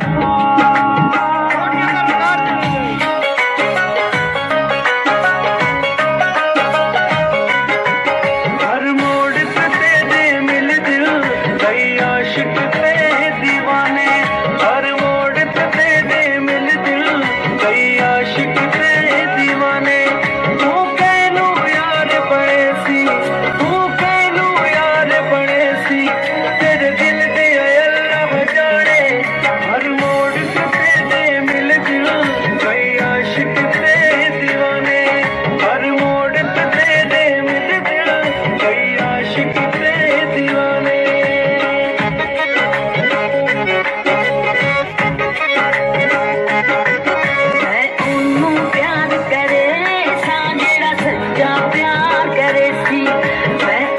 Bye. प्यार करे थी मैं